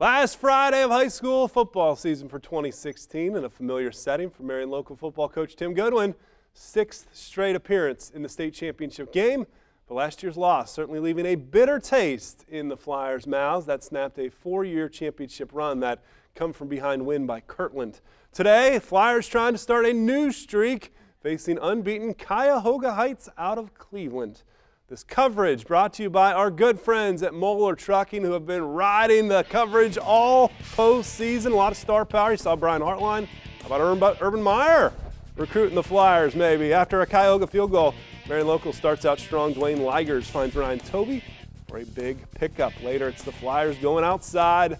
Last Friday of high school football season for 2016 in a familiar setting for Marion local football coach Tim Goodwin. Sixth straight appearance in the state championship game, but last year's loss certainly leaving a bitter taste in the Flyers' mouths. That snapped a four-year championship run that come from behind win by Kirtland. Today, Flyers trying to start a new streak, facing unbeaten Cuyahoga Heights out of Cleveland. This coverage brought to you by our good friends at Moeller Trucking who have been riding the coverage all postseason. A lot of star power. You saw Brian Hartline. How about Urban, Meyer recruiting the Flyers maybe? After a Cuyahoga field goal, Marion Local starts out strong. Dwayne Ligers finds Ryan Toby for a big pickup. Later, it's the Flyers going outside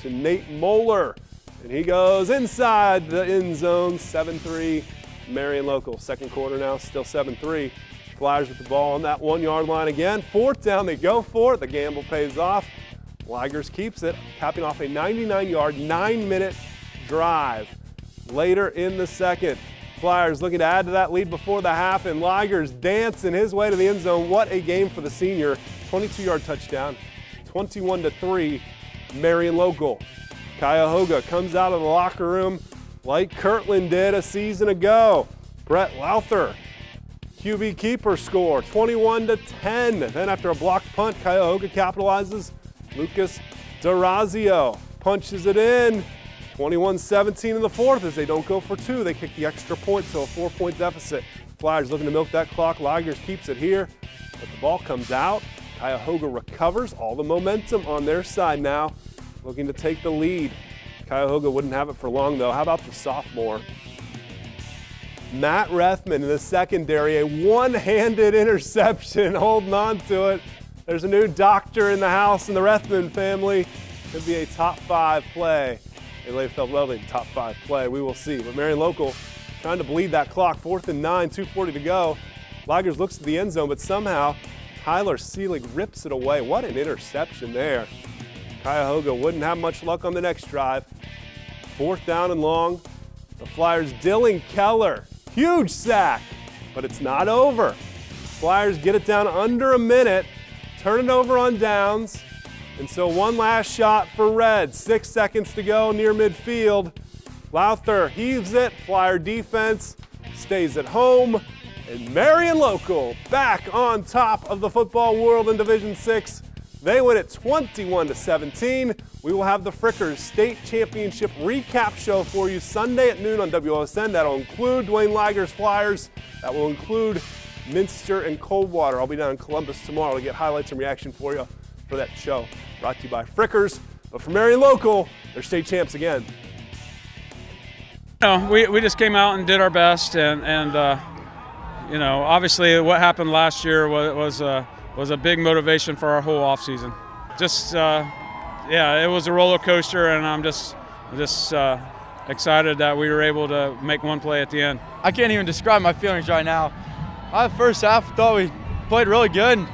to Nate Moeller. And he goes inside the end zone, 7-3, Marion Local. Second quarter now, still 7-3. Flyers with the ball on that one yard line again. Fourth down, they go for it. The gamble pays off. Ligers keeps it, capping off a 99 yard, nine minute drive. Later in the second, Flyers looking to add to that lead before the half, and Ligers dancing his way to the end zone. What a game for the senior. 22 yard touchdown, 21 to 3, Marion Local. Cuyahoga comes out of the locker room like Kirtland did a season ago. Brett Lowther QB keeper score, 21 to 10. Then after a blocked punt, Cuyahoga capitalizes. Lucas Durazio punches it in. 21-17 in the fourth as they don't go for two. They kick the extra point, so a four-point deficit. Flyers looking to milk that clock. Ligers keeps it here, but the ball comes out. Cuyahoga recovers. All the momentum on their side now, looking to take the lead. Cuyahoga wouldn't have it for long, though. How about the sophomore? Matt Rethman in the secondary, a one-handed interception, holding on to it. There's a new doctor in the house in the Rethman family. Could be a top five play. A Layfield Welding top five play. We will see. But Marion Local trying to bleed that clock. Fourth and nine, 2.40 to go. Ligers looks to the end zone, but somehow Tyler Seelig rips it away. What an interception there. Cuyahoga wouldn't have much luck on the next drive. Fourth down and long. The Flyers, Dylan Keller Huge sack, but it's not over. Flyers get it down under a minute, turn it over on downs, and so one last shot for Red. Six seconds to go near midfield. Lowther heaves it. Flyer defense stays at home. And Marion Local back on top of the football world in Division 6 they win it 21 to 17. We will have the Frickers State Championship recap show for you Sunday at noon on WOSN. That'll include Dwayne Liger's Flyers. That will include Minster and Coldwater. I'll be down in Columbus tomorrow to get highlights and reaction for you for that show. Brought to you by Frickers. But for Marion Local, they're state champs again. No, we, we just came out and did our best, and, and uh, you know, obviously what happened last year was, was uh, was a big motivation for our whole offseason. Just, uh, yeah, it was a roller coaster, and I'm just, just uh, excited that we were able to make one play at the end. I can't even describe my feelings right now. I first half thought we played really good.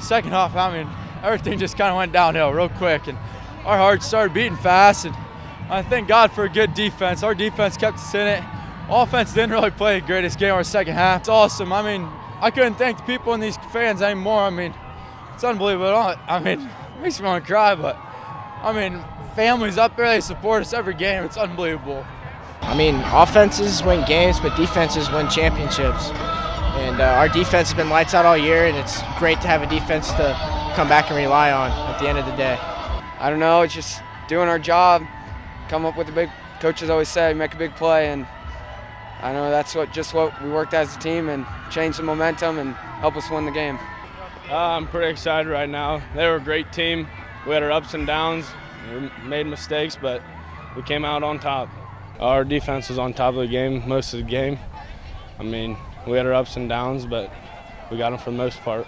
Second half, I mean, everything just kind of went downhill real quick, and our hearts started beating fast. And I thank God for a good defense. Our defense kept us in it. Offense didn't really play the greatest game our second half. It's awesome. I mean, I couldn't thank the people and these fans anymore. I mean, it's unbelievable. I mean, it makes me want to cry, but I mean, families up there, they support us every game. It's unbelievable. I mean, offenses win games, but defenses win championships. And uh, our defense has been lights out all year, and it's great to have a defense to come back and rely on at the end of the day. I don't know, it's just doing our job, come up with a big, coaches always say, make a big play, and I know that's what just what we worked as a team and change the momentum and help us win the game. Uh, I'm pretty excited right now. They were a great team. We had our ups and downs. We made mistakes, but we came out on top. Our defense was on top of the game most of the game. I mean, we had our ups and downs, but we got them for the most part.